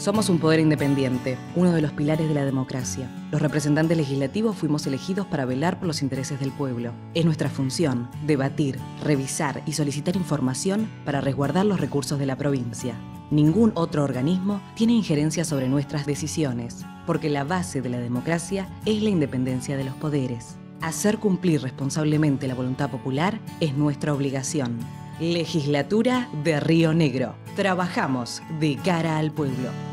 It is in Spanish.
Somos un poder independiente, uno de los pilares de la democracia. Los representantes legislativos fuimos elegidos para velar por los intereses del pueblo. Es nuestra función debatir, revisar y solicitar información para resguardar los recursos de la provincia. Ningún otro organismo tiene injerencia sobre nuestras decisiones, porque la base de la democracia es la independencia de los poderes. Hacer cumplir responsablemente la voluntad popular es nuestra obligación. Legislatura de Río Negro. Trabajamos de cara al pueblo.